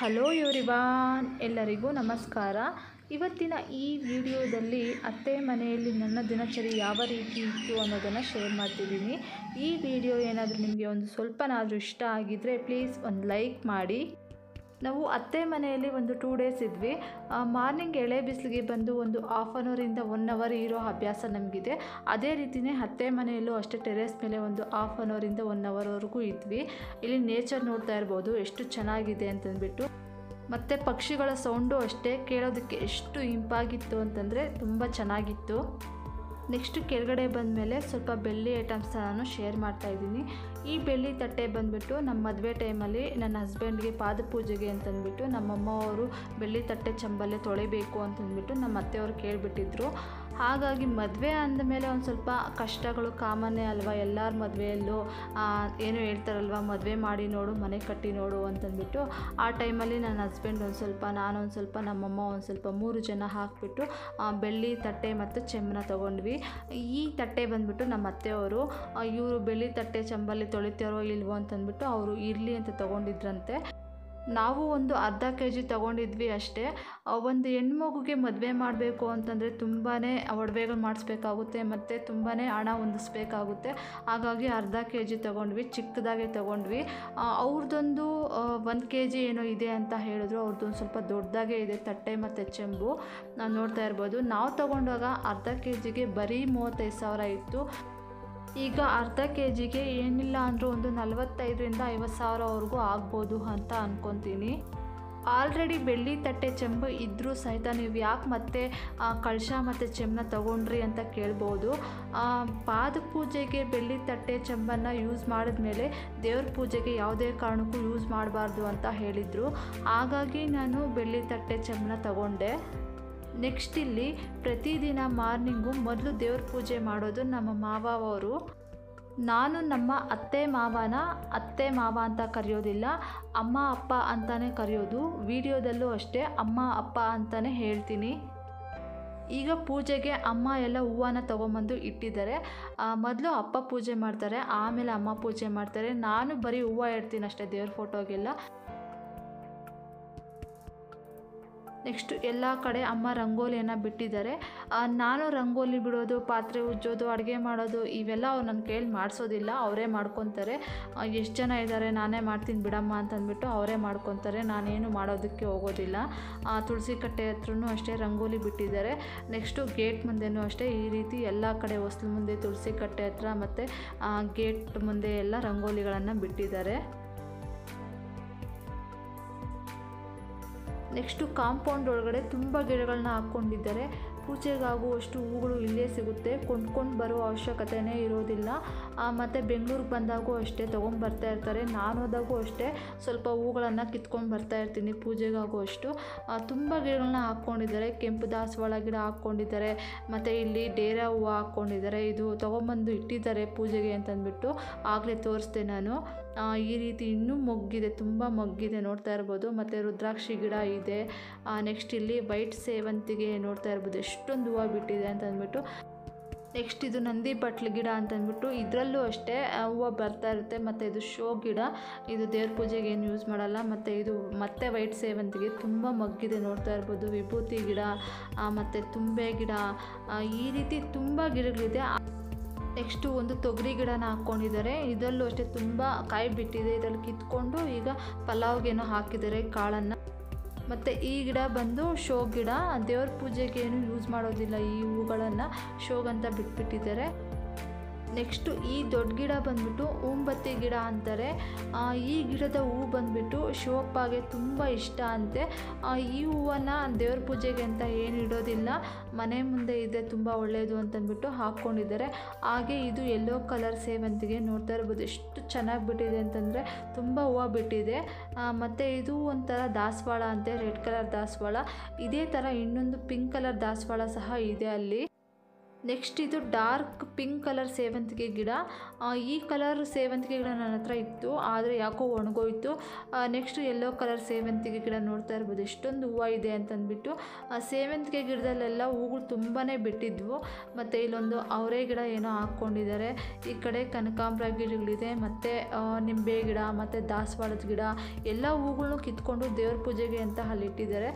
Hello everyone, ಎಲ್ಲರಿಗೂ ನಮಸ್ಕಾರ. ಇವತ್ತಿನ ಈ ವಿಡಿಯೋದಲ್ಲಿ ಅತ್ತೆ ಮನೆಯಲ್ಲಿ ನನ್ನ ದಿನಚರಿ ಯಾವ ರೀತಿ ಇತ್ತು ಅನ್ನೋದನ್ನು ಶೇರ್ ಮಾಡ್ತಿದ್ದೀನಿ. ಈ ವಿಡಿಯೋ ಏನಾದರೂ ನಿಮಗೆ ಒಂದು ಸ್ವಲ್ಪನಾದರೂ ಇಷ್ಟ ಆಗಿದ್ದರೆ ಪ್ಲೀಸ್ ಒಂದು ಲೈಕ್ ಮಾಡಿ. ನಾವು ಅತ್ತೆ ಮನೆಯಲ್ಲಿ ಒಂದು ಟೂ ಡೇಸ್ ಇದ್ವಿ. ಮಾರ್ನಿಂಗ್ ಎಳೆ ಬಿಸಿಲಿಗೆ ಬಂದು ಒಂದು ಹಾಫ್ ಆನ್ ಅವರಿಂದ ಒನ್ ಅವರ್ ಇರೋ ಅಭ್ಯಾಸ ನಮಗಿದೆ. ಅದೇ ರೀತಿಯೇ ಅತ್ತೆ ಮನೆಯಲ್ಲೂ ಅಷ್ಟೇ ಟೆರೆಸ್ ಮೇಲೆ ಒಂದು ಹಾಫ್ ಆನ್ ಅವರಿಂದ ಒನ್ ಅವರ್ವರೆಗೂ ಇದ್ವಿ. ಇಲ್ಲಿ ನೇಚರ್ ನೋಡ್ತಾ ಇರ್ಬೋದು, ಎಷ್ಟು ಚೆನ್ನಾಗಿದೆ ಅಂತಂದ್ಬಿಟ್ಟು. ಮತ್ತು ಪಕ್ಷಿಗಳ ಸೌಂಡು ಅಷ್ಟೇ, ಕೇಳೋದಕ್ಕೆ ಎಷ್ಟು ಇಂಪಾಗಿತ್ತು ಅಂತಂದರೆ ತುಂಬ ಚೆನ್ನಾಗಿತ್ತು. ನೆಕ್ಸ್ಟು ಕೆಳಗಡೆ ಬಂದಮೇಲೆ ಸ್ವಲ್ಪ ಬೆಳ್ಳಿ ಐಟಮ್ಸ್ನ ನಾನು ಶೇರ್ ಮಾಡ್ತಾ ಇದ್ದೀನಿ. ಈ ಬೆಳ್ಳಿ ತಟ್ಟೆ ಬಂದುಬಿಟ್ಟು ನಮ್ಮ ಮದುವೆ ಟೈಮಲ್ಲಿ ನನ್ನ ಹಸ್ಬೆಂಡ್ಗೆ ಪಾದ ಪೂಜೆಗೆ ಅಂತಂದ್ಬಿಟ್ಟು ನಮ್ಮಮ್ಮ ಅವರು ಬೆಳ್ಳಿ ತಟ್ಟೆ ಚಂಬಲ್ಲೇ ತೊಳಿಬೇಕು ಅಂತಂದ್ಬಿಟ್ಟು ನಮ್ಮ ಅತ್ತೆಯವರು ಕೇಳಿಬಿಟ್ಟಿದ್ರು. ಹಾಗಾಗಿ ಮದುವೆ ಅಂದಮೇಲೆ ಒಂದು ಸ್ವಲ್ಪ ಕಷ್ಟಗಳು ಕಾಮನ್ನೇ ಅಲ್ವಾ? ಎಲ್ಲರ ಮದುವೆಯಲ್ಲೂ ಏನು ಹೇಳ್ತಾರಲ್ವ, ಮದುವೆ ಮಾಡಿ ನೋಡು, ಮನೆ ಕಟ್ಟಿ ನೋಡು ಅಂತಂದ್ಬಿಟ್ಟು ಆ ಟೈಮಲ್ಲಿ ನನ್ನ ಹಸ್ಬೆಂಡ್ ಒಂದು ಸ್ವಲ್ಪ ನಾನೊಂದು ಸ್ವಲ್ಪ, ನಮ್ಮಮ್ಮ ಒಂದು ಸ್ವಲ್ಪ ಮೂರು ಜನ ಹಾಕಿಬಿಟ್ಟು ಬೆಳ್ಳಿ ತಟ್ಟೆ ಮತ್ತು ಚೆಮ್ಮನ ತೊಗೊಂಡ್ವಿ. ಈ ತಟ್ಟೆ ಬಂದುಬಿಟ್ಟು ನಮ್ಮ ಅತ್ತೆಯವರು ಇವರು ಬೆಳ್ಳಿ ತಟ್ಟೆ ಚಂಬಲ್ಲಿ ತೊಳಿತಾರೋ ಇಲ್ವೋ? ಅಂತಂದ್ಬಿಟ್ಟು ಅವರು ಇರಲಿ ಅಂತ ತೊಗೊಂಡಿದ್ರಂತೆ. ನಾವು ಒಂದು ಅರ್ಧ ಕೆ ಜಿ ತೊಗೊಂಡಿದ್ವಿ ಅಷ್ಟೇ. ಒಂದು ಹೆಣ್ಮಗುಗೆ ಮದುವೆ ಮಾಡಬೇಕು ಅಂತಂದರೆ ತುಂಬಾ ಒಡವೆಗಳು ಮಾಡಿಸ್ಬೇಕಾಗುತ್ತೆ ಮತ್ತು ತುಂಬಾ ಹಣ ಹೊಂದಿಸ್ಬೇಕಾಗುತ್ತೆ. ಹಾಗಾಗಿ ಅರ್ಧ ಕೆ ಜಿ ತೊಗೊಂಡ್ವಿ, ಚಿಕ್ಕದಾಗೆ ತೊಗೊಂಡ್ವಿ. ಅವ್ರದ್ದೊಂದು ಒಂದು ಕೆ ಜಿ ಏನೋ ಇದೆ ಅಂತ ಹೇಳಿದ್ರು. ಅವ್ರದ್ದೊಂದು ಸ್ವಲ್ಪ ದೊಡ್ಡದಾಗೆ ಇದೆ, ತಟ್ಟೆ ಮತ್ತು ಚೆಂಬು. ನಾವು ನೋಡ್ತಾ ಇರ್ಬೋದು. ನಾವು ತೊಗೊಂಡಾಗ ಅರ್ಧ ಕೆ ಜಿಗೆ ಬರೀ ಮೂವತ್ತೈದು ಸಾವಿರ ಇತ್ತು. ಈಗ ಅರ್ಧ ಕೆ ಜಿಗೆ ಏನಿಲ್ಲ ಅಂದರೂ ಒಂದು ನಲವತ್ತೈದರಿಂದ ಐವತ್ತು ಸಾವಿರವರೆಗೂ ಆಗ್ಬೋದು ಅಂತ ಅಂದ್ಕೊತೀನಿ ಆಲ್ರೆಡಿ ಬೆಳ್ಳಿ ತಟ್ಟೆ ಚೆಂಬು ಇದ್ದರೂ ಸಹಿತ ನೀವು ಯಾಕೆ ಮತ್ತೆ ಕಳಶ ಮತ್ತು ಚೆಂಬನ್ನ ತೊಗೊಂಡ್ರಿ ಅಂತ ಕೇಳ್ಬೋದು. ಪಾದ ಪೂಜೆಗೆ ಬೆಳ್ಳಿ ತಟ್ಟೆ ಚೆಂಬನ್ನು ಯೂಸ್ ಮಾಡಿದ್ಮೇಲೆ ದೇವ್ರ ಪೂಜೆಗೆ ಯಾವುದೇ ಕಾರಣಕ್ಕೂ ಯೂಸ್ ಮಾಡಬಾರ್ದು ಅಂತ ಹೇಳಿದರು. ಹಾಗಾಗಿ ನಾನು ಬೆಳ್ಳಿ ತಟ್ಟೆ ಚೆಂಬನ್ನ ತಗೊಂಡೆ. ನೆಕ್ಸ್ಟ್ ಇಲ್ಲಿ ಪ್ರತಿದಿನ ಮಾರ್ನಿಂಗು ಮೊದಲು ದೇವ್ರ ಪೂಜೆ ಮಾಡೋದು ನಮ್ಮ ಮಾವ ಅವರು ನಾನು ನಮ್ಮ ಅತ್ತೆ ಮಾವನ, ಅತ್ತೆ ಮಾವ ಅಂತ ಕರೆಯೋದಿಲ್ಲ, ಅಮ್ಮ, ಅಪ್ಪ ಅಂತಲೇ ಕರೆಯೋದು. ವಿಡಿಯೋದಲ್ಲೂ ಅಷ್ಟೇ ಅಮ್ಮ, ಅಪ್ಪ ಅಂತಲೇ ಹೇಳ್ತೀನಿ. ಈಗ ಪೂಜೆಗೆ ಅಮ್ಮ ಎಲ್ಲ ಹೂವನ್ನ ತೊಗೊಂಬಂದು ಇಟ್ಟಿದ್ದಾರೆ. ಮೊದಲು ಅಪ್ಪ ಪೂಜೆ ಮಾಡ್ತಾರೆ, ಆಮೇಲೆ ಅಮ್ಮ ಪೂಜೆ ಮಾಡ್ತಾರೆ. ನಾನು ಬರೀ ಹೂವು ಇಡ್ತೀನಿ ಅಷ್ಟೇ ದೇವ್ರ ಫೋಟೋಗೆಲ್ಲ ನೆಕ್ಸ್ಟು ಎಲ್ಲ ಕಡೆ ಅಮ್ಮ ರಂಗೋಲಿಯನ್ನು ಬಿಟ್ಟಿದ್ದಾರೆ. ನಾನು ರಂಗೋಲಿ ಬಿಡೋದು, ಪಾತ್ರೆ ಉಜ್ಜೋದು, ಅಡುಗೆ ಮಾಡೋದು, ಇವೆಲ್ಲ ಅವ್ರು ನನ್ನ ಕೈಯಲ್ಲಿ ಮಾಡಿಸೋದಿಲ್ಲ. ಅವರೇ ಮಾಡ್ಕೊತಾರೆ. ಎಷ್ಟು ಜನ ಇದ್ದಾರೆ ನಾನೇ ಮಾಡ್ತೀನಿ ಬಿಡಮ್ಮ ಅಂತಂದ್ಬಿಟ್ಟು ಅವರೇ ಮಾಡ್ಕೊತಾರೆ. ನಾನೇನು ಮಾಡೋದಕ್ಕೆ ಹೋಗೋದಿಲ್ಲ. ತುಳಸಿ ಕಟ್ಟೆ ಹತ್ರನೂ ಅಷ್ಟೇ ರಂಗೋಲಿ ಬಿಟ್ಟಿದ್ದಾರೆ. ನೆಕ್ಸ್ಟು ಗೇಟ್ ಮುಂದೆನೂ ಅಷ್ಟೇ ಈ ರೀತಿ ಎಲ್ಲ ಕಡೆ ಹೊಸ್ಲು ಮುಂದೆ ತುಳಸಿ ಕಟ್ಟೆ ಹತ್ರ ಮತ್ತು ಗೇಟ್ ಮುಂದೆ ಎಲ್ಲ ರಂಗೋಲಿಗಳನ್ನು ಬಿಟ್ಟಿದ್ದಾರೆ. ನೆಕ್ಸ್ಟು ಕಾಂಪೌಂಡ್ ಒಳಗಡೆ ತುಂಬ ಗಿಡಗಳನ್ನ ಹಾಕ್ಕೊಂಡಿದ್ದಾರೆ. ಪೂಜೆಗಾಗುವಷ್ಟು ಹೂಗಳು ಇಲ್ಲೇ ಸಿಗುತ್ತೆ. ಕೊಂಡ್ಕೊಂಡು ಬರೋ ಅವಶ್ಯಕತೆಯೇ ಇರೋದಿಲ್ಲ. ಮತ್ತು ಬೆಂಗಳೂರಿಗೆ ಬಂದಾಗೂ ಅಷ್ಟೇ ತೊಗೊಂಬರ್ತಾ ಇರ್ತಾರೆ. ನಾನು ಹೋದಾಗೂ ಅಷ್ಟೇ, ಸ್ವಲ್ಪ ಹೂಗಳನ್ನು ಕಿತ್ಕೊಂಡು ಬರ್ತಾ ಇರ್ತೀನಿ ಪೂಜೆಗಾಗುವಷ್ಟು. ತುಂಬ ಗಿಡಗಳನ್ನ ಹಾಕ್ಕೊಂಡಿದ್ದಾರೆ. ಕೆಂಪು ದಾಸವಾಳ ಗಿಡ ಹಾಕ್ಕೊಂಡಿದ್ದಾರೆ. ಮತ್ತು ಇಲ್ಲಿ ಡೇರಾ ಹೂವು ಹಾಕ್ಕೊಂಡಿದ್ದಾರೆ. ಇದು ತೊಗೊಂಬಂದು ಇಟ್ಟಿದ್ದಾರೆ ಪೂಜೆಗೆ ಅಂತಂದ್ಬಿಟ್ಟು. ಆಗಲೇ ತೋರಿಸ್ದೆ ನಾನು. ಈ ರೀತಿ ಇನ್ನೂ ಮೊಗ್ಗಿದೆ, ತುಂಬ ಮೊಗ್ಗಿದೆ ನೋಡ್ತಾ ಇರ್ಬೋದು. ಮತ್ತು ರುದ್ರಾಕ್ಷಿ ಗಿಡ ಇದೆ. ನೆಕ್ಸ್ಟ್ ಇಲ್ಲಿ ವೈಟ್ ಸೇವಂತಿಗೆ ನೋಡ್ತಾ ಇರ್ಬೋದು. ಎಷ್ಟೊಂದು ಹೂವು ಬಿಟ್ಟಿದೆ ಅಂತಂದ್ಬಿಟ್ಟು ನೆಕ್ಸ್ಟ್ ಇದು ನಂದಿ ಬಟ್ಲು ಗಿಡ ಅಂತಂದ್ಬಿಟ್ಟು ಇದರಲ್ಲೂ ಅಷ್ಟೇ ಹೂವು ಬರ್ತಾ ಇರುತ್ತೆ. ಮತ್ತು ಇದು ಶೋ ಗಿಡ. ಇದು ದೇವ್ರ ಪೂಜೆಗೆ ಏನು ಯೂಸ್ ಮಾಡಲ್ಲ. ಮತ್ತು ಇದು ಮತ್ತೆ ವೈಟ್ ಸೇವಂತಿಗೆ ತುಂಬ ಮಗ್ಗಿದೆ ನೋಡ್ತಾ ಇರ್ಬೋದು. ವಿಭೂತಿ ಗಿಡ ಮತ್ತು ತುಂಬೆ ಗಿಡ ಈ ರೀತಿ ತುಂಬ ಗಿಡಗಳಿದೆ. ನೆಕ್ಸ್ಟು ಒಂದು ತೊಗರಿ ಗಿಡನ ಹಾಕ್ಕೊಂಡಿದ್ದಾರೆ. ಇದರಲ್ಲೂ ಅಷ್ಟೇ ತುಂಬ ಕಾಯಿ ಬಿಟ್ಟಿದೆ. ಇದರಲ್ಲಿ ಕಿತ್ಕೊಂಡು ಈಗ ಪಲಾವ್ಗೇನೋ ಹಾಕಿದ್ದಾರೆ ಕಾಳನ್ನು. ಮತ್ತು ಈ ಗಿಡ ಬಂದು ಶೋ ಗಿಡ. ದೇವ್ರ ಪೂಜೆಗೆ ಏನು ಯೂಸ್ ಮಾಡೋದಿಲ್ಲ ಈ ಹೂಗಳನ್ನು. ಶೋಗಂತ ಬಿಟ್ಬಿಟ್ಟಿದ್ದಾರೆ. ನೆಕ್ಸ್ಟು ಈ ದೊಡ್ಡ ಗಿಡ ಬಂದ್ಬಿಟ್ಟು ಓಂಬತ್ತಿ ಗಿಡ ಅಂತಾರೆ. ಈ ಗಿಡದ ಹೂವು ಬಂದ್ಬಿಟ್ಟು ಶಿವಪ್ಪಗೆ ತುಂಬ ಇಷ್ಟ ಅಂತೆ. ಈ ಹೂವನ್ನು ದೇವ್ರ ಪೂಜೆಗೆ ಅಂತ ಏನು ಇಡೋದಿಲ್ಲ. ಮನೆ ಮುಂದೆ ಇದೆ, ತುಂಬ ಒಳ್ಳೆಯದು ಅಂತಂದ್ಬಿಟ್ಟು ಹಾಕ್ಕೊಂಡಿದ್ದಾರೆ. ಹಾಗೆ ಇದು ಎಲ್ಲೋ ಕಲರ್ ಸೇವಂತಿಗೆ ನೋಡ್ತಾ ಇರ್ಬೋದು. ಎಷ್ಟು ಚೆನ್ನಾಗಿ ಬಿಟ್ಟಿದೆ ಅಂತಂದರೆ ತುಂಬ ಹೂವು ಬಿಟ್ಟಿದೆ. ಮತ್ತು ಇದು ಒಂಥರ ದಾಸವಾಳ ಅಂತೆ, ರೆಡ್ ಕಲರ್ ದಾಸವಾಳ. ಇದೇ ಥರ ಇನ್ನೊಂದು ಪಿಂಕ್ ಕಲರ್ ದಾಸವಾಳ ಸಹ ಇದೆ ಅಲ್ಲಿ. ನೆಕ್ಸ್ಟ್ ಇದು ಡಾರ್ಕ್ ಪಿಂಕ್ ಕಲರ್ ಸೇವಂತಿಗೆ ಗಿಡ. ಈ ಕಲರ್ ಸೇವಂತಿಗೆ ಗಿಡ ನನ್ನ ಹತ್ರ ಇತ್ತು, ಆದರೆ ಯಾಕೋ ಒಣಗೋಯ್ತು. ನೆಕ್ಸ್ಟ್ ಯೆಲ್ಲೋ ಕಲರ್ ಸೇವಂತಿಗೆ ಗಿಡ ನೋಡ್ತಾ ಇರ್ಬೋದು. ಎಷ್ಟೊಂದು ಹೂವು ಇದೆ ಅಂತಂದ್ಬಿಟ್ಟು, ಆ, ಸೇವಂತಿಗೆ ಗಿಡದಲ್ಲೆಲ್ಲ ಹೂಗಳು ತುಂಬಾ ಬಿಟ್ಟಿದ್ವು. ಮತ್ತು ಇಲ್ಲೊಂದು ಅವರೇ ಗಿಡ ಏನೋ ಹಾಕ್ಕೊಂಡಿದ್ದಾರೆ. ಈ ಕಡೆ ಕನಕಾಂಬರ ಗಿಡಗಳಿದೆ, ಮತ್ತು ನಿಂಬೆ ಗಿಡ, ಮತ್ತು ದಾಸವಾಳದ ಗಿಡ, ಎಲ್ಲ ಹೂಗಳನ್ನೂ ಕಿತ್ಕೊಂಡು ದೇವ್ರ ಪೂಜೆಗೆ ಅಂತ ಅಲ್ಲಿಟ್ಟಿದ್ದಾರೆ.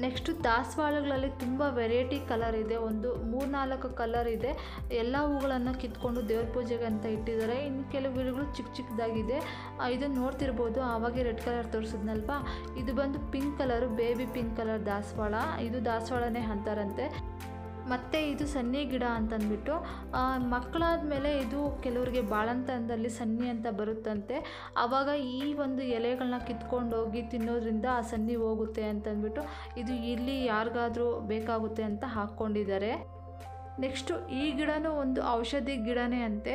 ನೆಕ್ಸ್ಟು ದಾಸವಾಳಗಳಲ್ಲಿ ತುಂಬ ವೆರೈಟಿ ಕಲರ್ ಇದೆ. ಒಂದು ಮೂರ್ನಾಲ್ಕು ಕಲರ್ ಇದೆ. ಎಲ್ಲ ಹೂಗಳನ್ನು ಕಿತ್ಕೊಂಡು ದೇವ್ರ ಪೂಜೆಗೆ ಅಂತ ಇಟ್ಟಿದ್ದಾರೆ. ಇನ್ನು ಕೆಲವು ಗಿಡಗಳು ಚಿಕ್ಕ ಚಿಕ್ಕದಾಗಿದೆ. ಇದನ್ನು ನೋಡ್ತಿರ್ಬೋದು. ಆವಾಗೆ ರೆಡ್ ಕಲರ್ ತೋರಿಸಿದ್ನಲ್ವಾ? ಇದು ಬಂದು pink colour, baby pink colour ದಾಸವಾಳ. ಇದು ದಾಸವಾಳನೇ ಅಂತಾರಂತೆ. ಮತ್ತು ಇದು ಸನ್ನಿ ಗಿಡ ಅಂತಂದ್ಬಿಟ್ಟು ಮಕ್ಕಳಾದ ಮೇಲೆ ಇದು ಕೆಲವರಿಗೆ ಬಾಳಂತನದಲ್ಲಿ ಸನ್ನಿ ಅಂತ ಬರುತ್ತಂತೆ. ಆವಾಗ ಈ ಒಂದು ಎಲೆಗಳನ್ನ ಕಿತ್ಕೊಂಡೋಗಿ ತಿನ್ನೋದ್ರಿಂದ ಆ ಸನ್ನಿ ಹೋಗುತ್ತೆ ಅಂತಂದ್ಬಿಟ್ಟು ಇದು ಇಲ್ಲಿ ಯಾರಿಗಾದರೂ ಬೇಕಾಗುತ್ತೆ ಅಂತ ಹಾಕ್ಕೊಂಡಿದ್ದಾರೆ. ನೆಕ್ಸ್ಟು ಈ ಗಿಡನೂ ಒಂದು ಔಷಧಿ ಗಿಡನೇ ಅಂತೆ.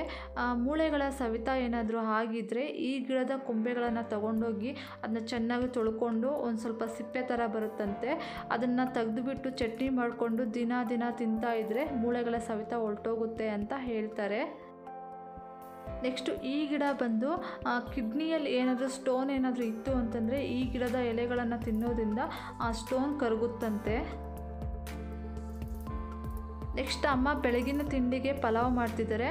ಮೂಳೆಗಳ ಸವಿತ ಏನಾದರೂ ಆಗಿದ್ದರೆ ಈ ಗಿಡದ ಕೊಂಬೆಗಳನ್ನು ತಗೊಂಡೋಗಿ ಅದನ್ನ ಚೆನ್ನಾಗಿ ತೊಳ್ಕೊಂಡು ಒಂದು ಸ್ವಲ್ಪ ಸಿಪ್ಪೆ ಥರ ಬರುತ್ತಂತೆ. ಅದನ್ನು ತೆಗೆದುಬಿಟ್ಟು ಚಟ್ನಿ ಮಾಡಿಕೊಂಡು ದಿನ ದಿನ ತಿಂತಾ ಇದ್ದರೆ ಮೂಳೆಗಳ ಸವಿತ ಹೊರಟೋಗುತ್ತೆ ಅಂತ ಹೇಳ್ತಾರೆ. ನೆಕ್ಸ್ಟು ಈ ಗಿಡ ಬಂದು ಕಿಡ್ನಿಯಲ್ಲಿ ಏನಾದರೂ ಸ್ಟೋನ್ ಏನಾದರೂ ಇತ್ತು ಅಂತಂದರೆ ಈ ಗಿಡದ ಎಲೆಗಳನ್ನು ತಿನ್ನೋದ್ರಿಂದ ಆ ಸ್ಟೋನ್ ಕರಗುತ್ತಂತೆ. ನೆಕ್ಸ್ಟ್ ಅಮ್ಮ ಬೆಳಗಿನ ತಿಂಡಿಗೆ ಪಲಾವ್ ಮಾಡ್ತಿದ್ದಾರೆ.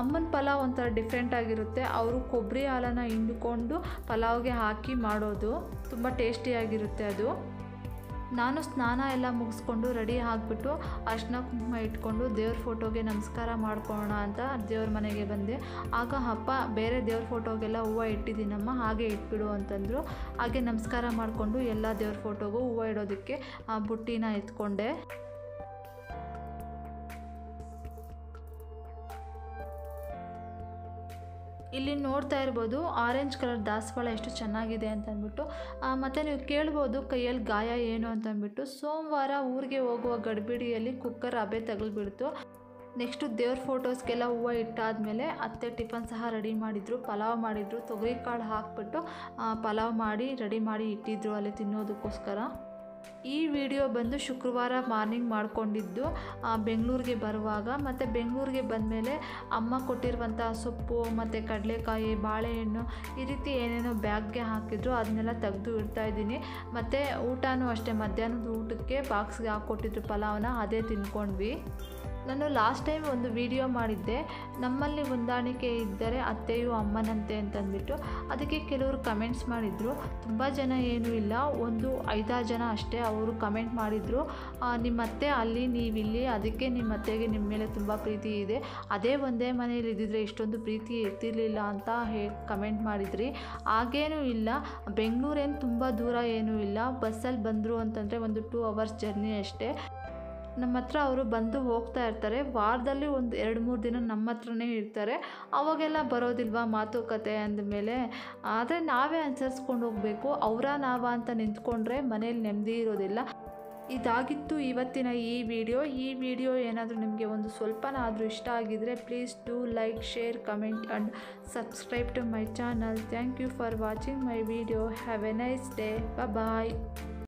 ಅಮ್ಮನ ಪಲಾವ್ ಒಂಥರ ಡಿಫ್ರೆಂಟ್ ಆಗಿರುತ್ತೆ. ಅವರು ಕೊಬ್ಬರಿ ಹಾಲನ್ನು ಹಿಂಡ್ಕೊಂಡು ಪಲಾವ್ಗೆ ಹಾಕಿ ಮಾಡೋದು ತುಂಬ ಟೇಸ್ಟಿಯಾಗಿರುತ್ತೆ ಅದು. ನಾನು ಸ್ನಾನ ಎಲ್ಲ ಮುಗಿಸ್ಕೊಂಡು ರೆಡಿ ಆಗಿಬಿಟ್ಟು ಅರ್ಶಿನ ಕುಂಕುಮ ಇಟ್ಕೊಂಡು ದೇವ್ರ ಫೋಟೋಗೆ ನಮಸ್ಕಾರ ಮಾಡ್ಕೊಳ್ಳೋಣ ಅಂತ ದೇವ್ರ ಮನೆಗೆ ಬಂದೆ. ಆಗ ಅಪ್ಪ, ಬೇರೆ ದೇವ್ರ ಫೋಟೋಗೆಲ್ಲ ಹೂವು ಇಟ್ಟಿದ್ದೀನಮ್ಮ, ಹಾಗೆ ಇಟ್ಬಿಡು ಅಂತಂದರು. ಹಾಗೆ ನಮಸ್ಕಾರ ಮಾಡಿಕೊಂಡು ಎಲ್ಲ ದೇವ್ರ ಫೋಟೋಗೂ ಹೂವು ಇಡೋದಕ್ಕೆ ಆ ಬುಟ್ಟಿನ ಎತ್ಕೊಂಡೆ. ಇಲ್ಲಿ ನೋಡ್ತಾ ಇರ್ಬೋದು ಆರೆಂಜ್ ಕಲರ್ ದಾಸವಾಳ ಎಷ್ಟು ಚೆನ್ನಾಗಿದೆ ಅಂತ ಅಂದ್ಬಿಟ್ಟು ಮತ್ತು ನೀವು ಕೇಳ್ಬೋದು ಕೈಯಲ್ಲಿ ಗಾಯ ಏನು ಅಂತ ಅಂದ್ಬಿಟ್ಟು ಸೋಮವಾರ ಊರಿಗೆ ಹೋಗುವ ಗಡಿಬಿಡಿಯಲ್ಲಿ ಕುಕ್ಕರ್ ಅಬೆ ತಗಲ್ಬಿಡ್ತು. ನೆಕ್ಸ್ಟು ದೇವ್ರ ಫೋಟೋಸ್ಗೆಲ್ಲ ಹೂವು ಇಟ್ಟಾದಮೇಲೆ ಅತ್ತೆ ಟಿಫನ್ ಸಹ ರೆಡಿ ಮಾಡಿದರು ಪಲಾವ್ ಮಾಡಿದರು. ತೊಗರಿಕಾಳು ಹಾಕ್ಬಿಟ್ಟು ಆ, ಪಲಾವ್ ಮಾಡಿ ರೆಡಿ ಮಾಡಿ ಇಟ್ಟಿದ್ರು ಅಲ್ಲಿ ತಿನ್ನೋದಕ್ಕೋಸ್ಕರ. ಈ ವಿಡಿಯೋ ಬಂದು ಶುಕ್ರವಾರ ಮಾರ್ನಿಂಗ್ ಮಾಡ್ಕೊಂಡಿದ್ದು ಬೆಂಗಳೂರಿಗೆ ಬರುವಾಗ. ಮತ್ತು ಬೆಂಗಳೂರಿಗೆ ಬಂದಮೇಲೆ ಅಮ್ಮ ಕೊಟ್ಟಿರುವಂಥ ಸೊಪ್ಪು, ಮತ್ತು ಕಡಲೆಕಾಯಿ, ಬಾಳೆಹಣ್ಣು, ಈ ರೀತಿ ಏನೇನೋ ಬ್ಯಾಗ್ಗೆ ಹಾಕಿದ್ರು, ಅದನ್ನೆಲ್ಲ ತೆಗೆದು ಇಡ್ತಾ ಇದ್ದೀನಿ. ಮತ್ತು ಊಟನೂ ಅಷ್ಟೇ, ಮಧ್ಯಾಹ್ನದ ಊಟಕ್ಕೆ ಬಾಕ್ಸ್ಗೆ ಹಾಕ್ಕೊಟ್ಟಿದ್ರು ಪಲಾವ್ನ, ಅದೇ ತಿನ್ಕೊಂಡ್ವಿ ನಾನು ಲಾಸ್ಟ್ ಟೈಮ್ ಒಂದು ವಿಡಿಯೋ ಮಾಡಿದ್ದೆ. ನಮ್ಮಲ್ಲಿ ಹೊಂದಾಣಿಕೆ ಇದ್ದರೆ ಅತ್ತೆಯು ಅಮ್ಮನಂತೆ ಅಂತಂದ್ಬಿಟ್ಟು ಅದಕ್ಕೆ ಕೆಲವರು ಕಮೆಂಟ್ಸ್ ಮಾಡಿದರು. ತುಂಬ ಜನ ಏನೂ ಇಲ್ಲ. ಒಂದು ಐದಾರು ಜನ ಅಷ್ಟೇ ಅವರು ಕಮೆಂಟ್ ಮಾಡಿದರು. ನಿಮ್ಮ ಅತ್ತೆ ಅಲ್ಲಿ, ನೀವಿಲ್ಲಿ, ಅದಕ್ಕೆ ನಿಮ್ಮ ಅತ್ತೆಗೆ ನಿಮ್ಮ ಮೇಲೆ ತುಂಬ ಪ್ರೀತಿ ಇದೆ. ಅದೇ ಒಂದೇ ಮನೆಯಲ್ಲಿ ಇದ್ದಿದ್ರೆ ಇಷ್ಟೊಂದು ಪ್ರೀತಿ ಇರ್ತಿರ್ಲಿಲ್ಲ ಅಂತ ಹೇ ಕಮೆಂಟ್ ಮಾಡಿದ್ರಿ. ಹಾಗೇನೂ ಇಲ್ಲ. ಬೆಂಗಳೂರೇನು ತುಂಬ ದೂರ ಏನೂ ಇಲ್ಲ. ಬಸ್ಸಲ್ಲಿ ಬಂದರು ಅಂತಂದರೆ ಒಂದು ಟೂ ಅವರ್ಸ್ ಜರ್ನಿ ಅಷ್ಟೇ. ನಮ್ಮ ಹತ್ರ ಅವರು ಬಂದು ಹೋಗ್ತಾ ಇರ್ತಾರೆ. ವಾರದಲ್ಲಿ ಒಂದು ಎರಡು ಮೂರು ದಿನ ನಮ್ಮ ಹತ್ರನೇ ಇರ್ತಾರೆ. ಅವಾಗೆಲ್ಲ ಬರೋದಿಲ್ವಾ ಮಾತುಕತೆ ಅಂದಮೇಲೆ ಆದರೆ ನಾವೇ ಅನುಸರಿಸ್ಕೊಂಡು ಹೋಗಬೇಕು. ಅವರ ನಾವ ಅಂತ ನಿಂತ್ಕೊಂಡ್ರೆ ಮನೇಲಿ ನೆಮ್ಮದಿ ಇರೋದಿಲ್ಲ. ಇದಾಗಿತ್ತು ಇವತ್ತಿನ ಈ ವಿಡಿಯೋ. ಈ ವಿಡಿಯೋ ಏನಾದರೂ ನಿಮಗೆ ಒಂದು ಸ್ವಲ್ಪನಾದರೂ ಇಷ್ಟ ಆಗಿದರೆ please do like share comment and subscribe to my channel thank you for watching my video have a nice day bye